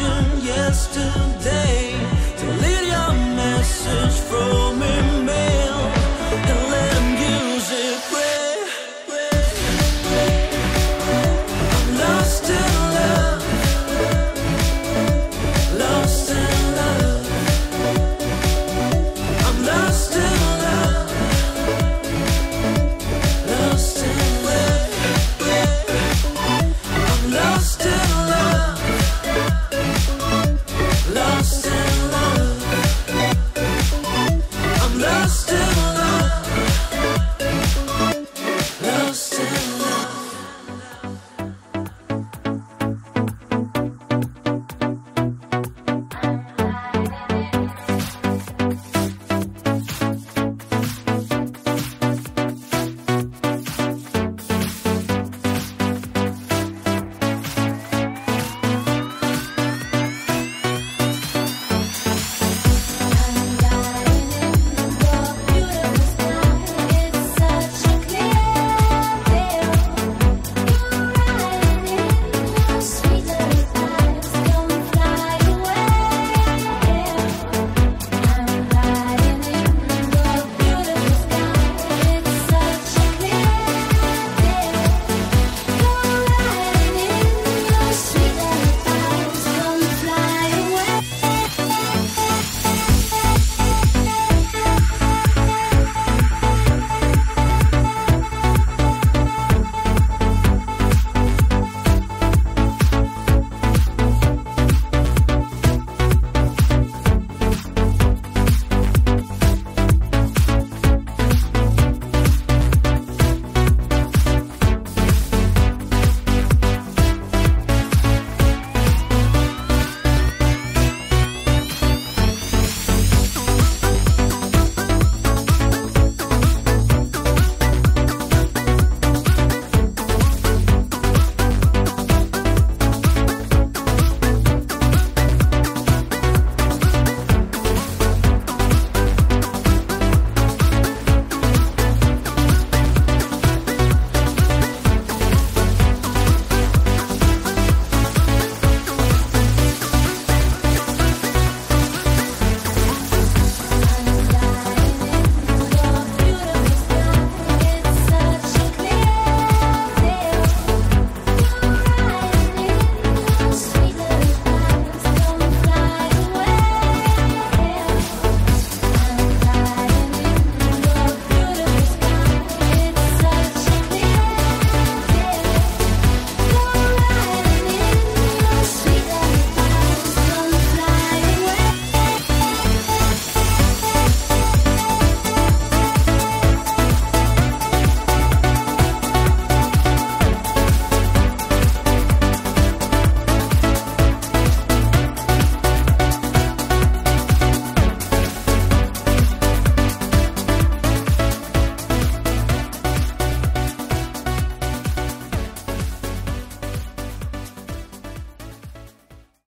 you yesterday. Delete your message from me. I'm still love.